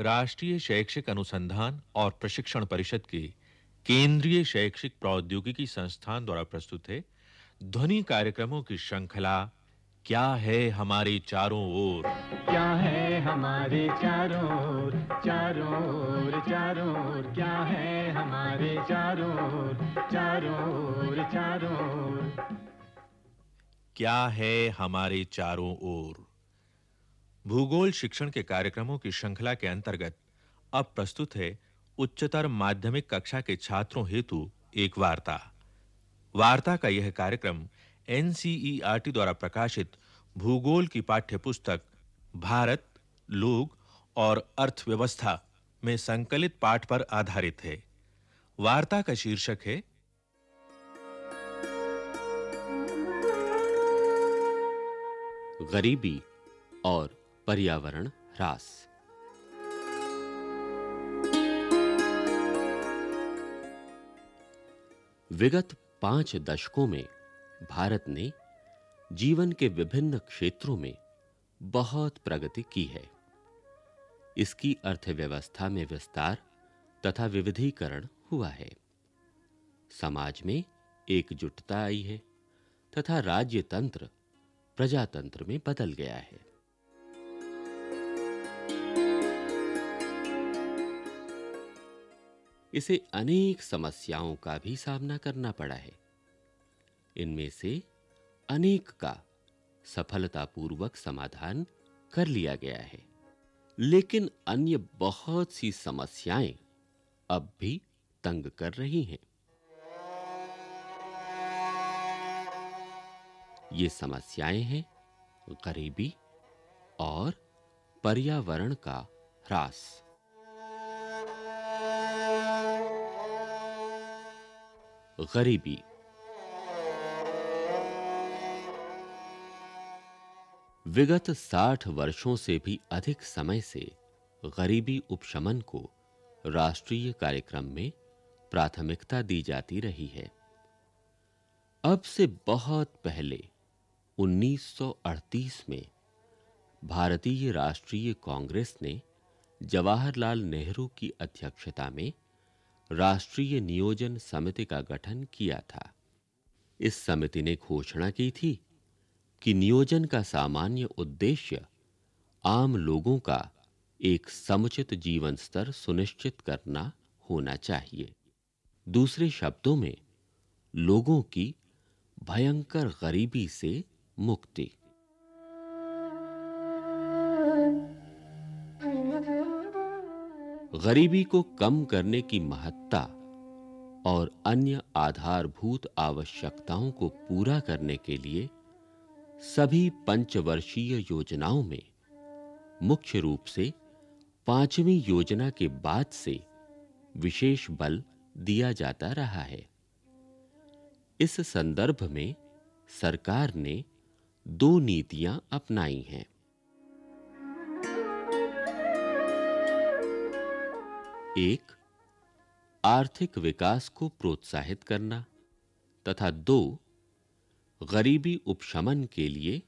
राष्ट्रीय शैक्षिक अनुसंधान और प्रशिक्षण परिषद के केंद्रीय शैक्षिक प्रौद्योगिकी संस्थान द्वारा प्रस्तुत है। ध्वनि कार्यक्रमों की श्रृंखला क्या है हमारे चारों ओर? क्या है हमारे चारों ओर? चारों ओर चारों ओर क्या है हमारे चारों ओर? चारों ओर चारों ओर। क्या है हमारे चारों ओर? भूगोल शिक्षण के कार्यक्रमों की श्रृंखला के अंतर्गत अब प्रस्तुत है उच्चतर माध्यमिक कक्षा के छात्रों हेतु एक वार्ता। वार्ता का यह कार्यक्रम एनसीईआरटी द्वारा प्रकाशित भूगोल की पाठ्य पुस्तक भारत, लोग और अर्थव्यवस्था में संकलित पाठ पर आधारित है। वार्ता का शीर्षक है गरीबी और पर्यावरण ह्रास विगत पाँच दशकों में भारत ने जीवन के विभिन्न क्षेत्रों में बहुत प्रगति की है। इसकी अर्थव्यवस्था में विस्तार तथा विविधीकरण हुआ है। समाज में एकजुटता आई है तथा राज्य तंत्र प्रजातंत्र में बदल गया है। इसे अनेक समस्याओं का भी सामना करना पड़ा है। इनमें से अनेक का सफलतापूर्वक समाधान कर लिया गया है। लेकिन अन्य बहुत सी समस्याएँ अब भी तंग कर रही हैं। ये समस्याएँ हैं गरीबी और पर्यावरण का ह्रास। गरीबी। विगत 60 वर्षों से भी अधिक समय से गरीबी उपशमन को राष्ट्रीय कार्यक्रम में प्राथमिकता दी जाती रही है। अब से बहुत पहले 1938 में, भारतीय राष्ट्रीय कांग्रेस ने जवाहरलाल नेहरू की अध्यक्षता में राष्ट्रीय नियोजन समिति का गठन किया था। इस समिति ने घोषणा की थी कि नियोजन का सामान्य उद्देश्य आम लोगों का एक समुचित जीवन स्तर सुनिश्चित करना होना चाहिए। दूसरे शब्दों में, लोगों की भयंकर गरीबी से मुक्ति। गरीबी को कम करने की महत्ता और अन्य आधारभूत आवश्यकताओं को पूरा करने के लिए सभी पंचवर्षीय योजनाओं में मुख्य रूप से पांचवी योजना के बाद से विशेष बल दिया जाता रहा है। इस संदर्भ में सरकार ने दो नीतियाँ अपनाई हैं। एक, आर्थिक विकास को प्रोत्साहित करना तथा दो, गरीबी उपशमन के लिए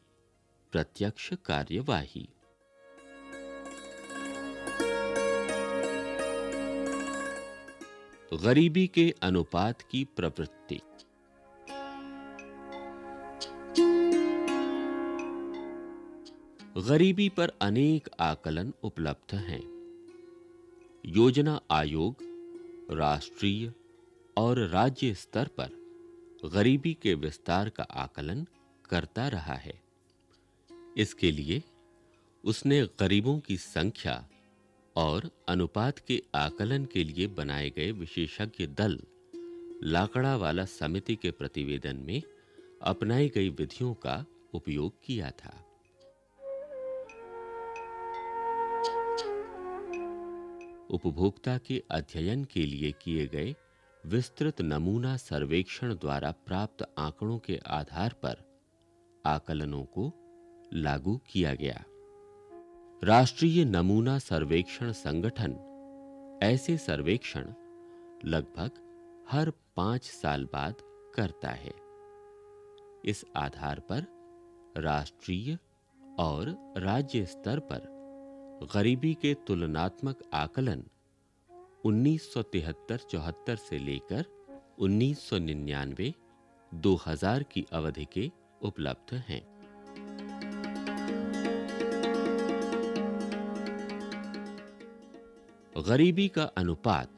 प्रत्यक्ष कार्यवाही। गरीबी के अनुपात की प्रवृत्ति। गरीबी पर अनेक आकलन उपलब्ध हैं। योजना आयोग, राष्ट्रीय और राज्य स्तर पर गरीबी के विस्तार का आकलन करता रहा है। इसके लिए उसने गरीबों की संख्या और अनुपात के आकलन के लिए बनाए गए विशेषज्ञ दल, लाकड़ा वाला समिति के प्रतिवेदन में अपनाई गई विधियों का उपयोग किया था। उपभोक्ता के अध्ययन के लिए किए गए विस्तृत नमूना सर्वेक्षण द्वारा प्राप्त आंकड़ों के आधार पर आकलनों को लागू किया गया। राष्ट्रीय नमूना सर्वेक्षण संगठन, ऐसे सर्वेक्षण लगभग हर पाँच साल बाद करता है। इस आधार पर राष्ट्रीय और राज्य स्तर पर गरीबी के तुलनात्मक आकलन 1973-74 से लेकर 1999-2000 की अवधि के उपलब्ध हैं। गरीबी का अनुपात,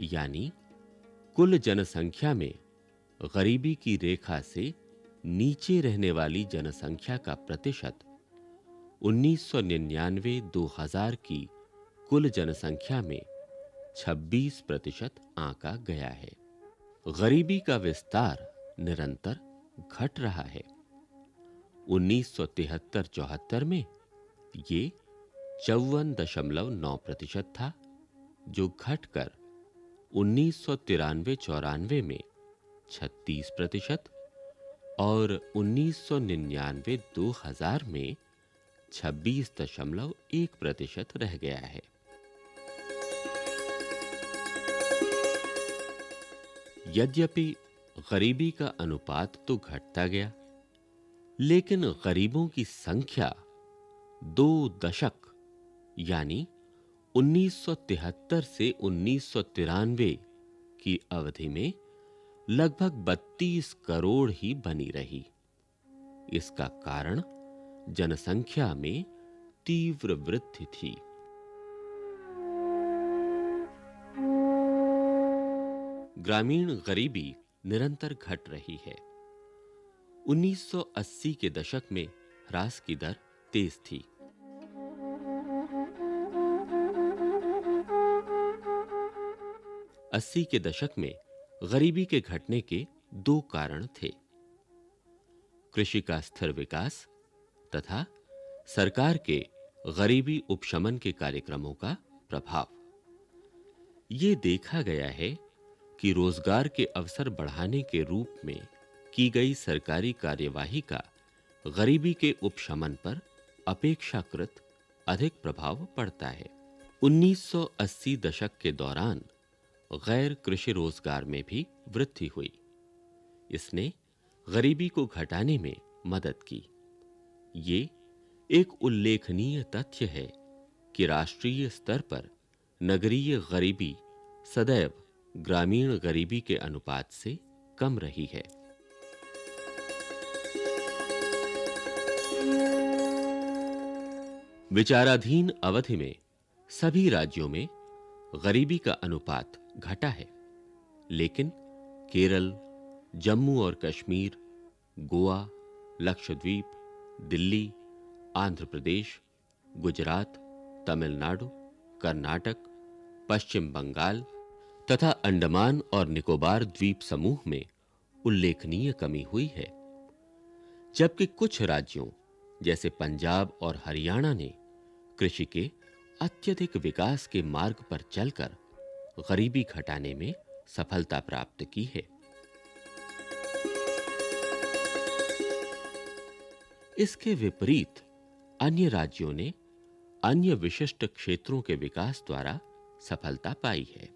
यानी कुल जनसंख्या में गरीबी की रेखा से नीचे रहने वाली जनसंख्या का प्रतिशत 1999-2000 की कुल जनसंख्या में 26 प्रतिशत आंका गया है। गरीबी का विस्तार निरंतर घट रहा है। 1973-74 में ये चौवन दशमलव नौ प्रतिशत था, जो घटकर उन्नीस सौ तिरानवे चौरानवे में 36 प्रतिशत और उन्नीस सौ निन्यानवे दो हज़ार में छब्बीस दशमलव एक प्रतिशत रह गया है। यद्यपि गरीबी का अनुपात तो घटता गया, लेकिन गरीबों की संख्या दो दशक, यानी 1973 से उन्नीस सौ तिरानवे की अवधि में लगभग 32 करोड़ ही बनी रही। इसका कारण जनसंख्या में तीव्र वृद्धि थी। ग्रामीण गरीबी निरंतर घट रही है। 1980 के दशक में ह्रास की दर तेज थी। अस्सी के दशक में गरीबी के घटने के दो कारण थे। कृषि का स्थिर विकास तथा सरकार के गरीबी उपशमन के कार्यक्रमों का प्रभाव। ये देखा गया है कि रोज़गार के अवसर बढ़ाने के रूप में की गई सरकारी कार्यवाही का गरीबी के उपशमन पर अपेक्षाकृत अधिक प्रभाव पड़ता है। 1980 दशक के दौरान गैर कृषि रोज़गार में भी वृद्धि हुई। इसने गरीबी को घटाने में मदद की। ये एक उल्लेखनीय तथ्य है कि राष्ट्रीय स्तर पर नगरीय गरीबी सदैव ग्रामीण गरीबी के अनुपात से कम रही है। विचाराधीन अवधि में सभी राज्यों में गरीबी का अनुपात घटा है, लेकिन केरल, जम्मू और कश्मीर, गोवा, लक्षद्वीप दिल्ली, आंध्र प्रदेश, गुजरात, तमिलनाडु, कर्नाटक, पश्चिम बंगाल तथा अंडमान और निकोबार द्वीप समूह में उल्लेखनीय कमी हुई है। जबकि कुछ राज्यों, जैसे पंजाब और हरियाणा ने कृषि के अत्यधिक विकास के मार्ग पर चलकर गरीबी घटाने में सफलता प्राप्त की है। इसके विपरीत अन्य राज्यों ने अन्य विशिष्ट क्षेत्रों के विकास द्वारा सफलता पाई है।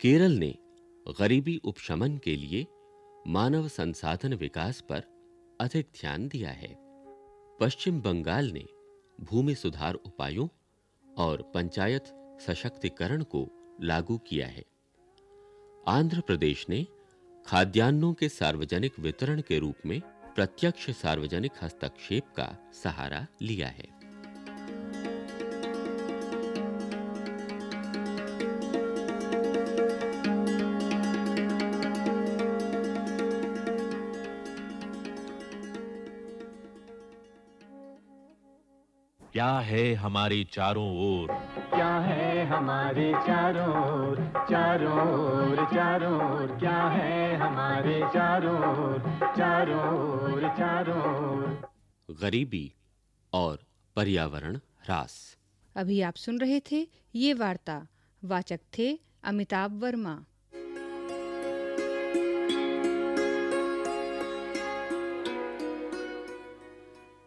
केरल ने गरीबी उपशमन के लिए मानव संसाधन विकास पर अधिक ध्यान दिया है। पश्चिम बंगाल ने भूमि सुधार उपायों और पंचायत सशक्तिकरण को लागू किया है। आंध्र प्रदेश ने खाद्यान्नों के सार्वजनिक वितरण के रूप में प्रत्यक्ष सार्वजनिक हस्तक्षेप का सहारा लिया है। क्या है हमारे चारों ओर? क्या है हमारे चारों ओर? चारों ओर चारों ओर। क्या है हमारे चारों ओर? चारों ओर। चारों गरीबी और पर्यावरण ह्रास। अभी आप सुन रहे थे ये वार्ता। वाचक थे अमिताभ वर्मा।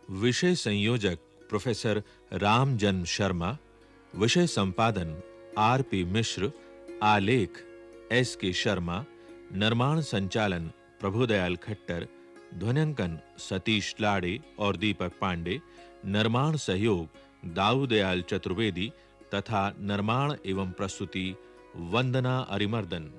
विषय संयोजक प्रोफेसर रामजन शर्मा विषय संपादन आर पी मिश्र आलेख एस के शर्मा निर्माण संचालन प्रभुदयाल खट्टर ध्वनिंकन सतीश लाड़े और दीपक पांडे, निर्माण सहयोग, दाऊदयाल चतुर्वेदी तथा निर्माण एवं प्रस्तुति, वंदना अरिमर्दन।